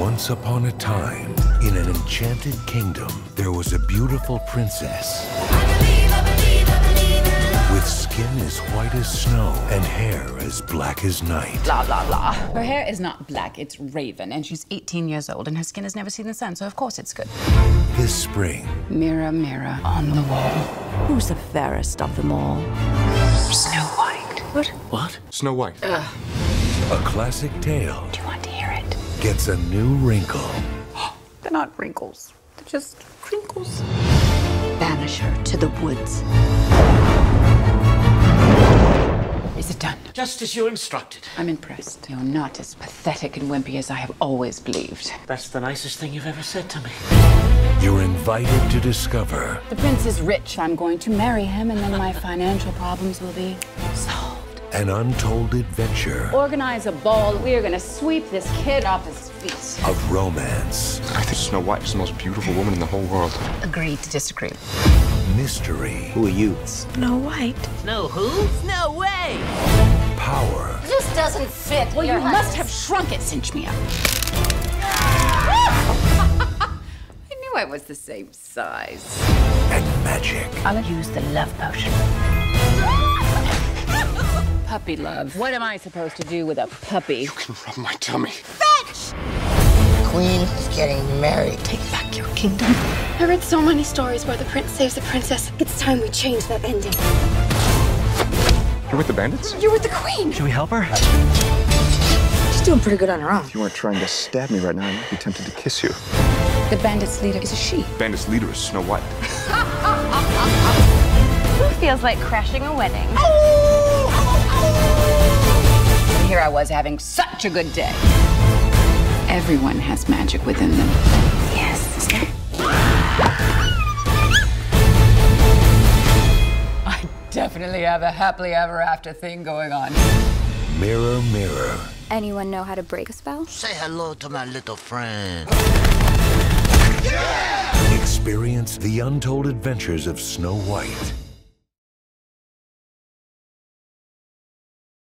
Once upon a time, in an enchanted kingdom, there was a beautiful princess with skin as white as snow and hair as black as night. Blah, blah, blah. Her hair is not black, it's raven, and she's 18 years old, and her skin has never seen the sun, so of course it's good. This spring, Mirror, mirror on the wall. Who's the fairest of them all? Snow White. What? What? Snow White. a classic tale gets a new wrinkle. They're not wrinkles, they're just crinkles. Banish her to the woods. Is it done? Just as you instructed. I'm impressed. You're not as pathetic and wimpy as I have always believed. That's the nicest thing you've ever said to me. You're invited to discover The prince is rich. I'm going to marry him, and then my financial problems will be solved. An untold adventure Organize a ball. We are going to sweep this kid off his feet. of romance, I think Snow White is the most beautiful woman in the whole world. Agree to disagree. mystery, Who are you? Snow White. No, who? No way! power, This doesn't fit. Well, you must have shrunk it, cinch me up. I knew I was the same size. and magic. I'll use the love potion. Puppy love. What am I supposed to do with a puppy? You can rub my tummy. Fetch! The queen is getting married. Take back your kingdom. I read so many stories where the prince saves the princess. It's time we change that ending. You're with the bandits? You're with the queen. Should we help her? She's doing pretty good on her own. If you weren't trying to stab me right now, I might be tempted to kiss you. The bandit's leader is a she. Bandits' leader is Snow White. Who feels like crashing a wedding? And here I was having such a good day. Everyone has magic within them. Yes. I definitely have a happily ever after thing going on. Mirror, mirror, Anyone know how to break a spell? Say hello to my little friend. experience the untold adventures of Snow White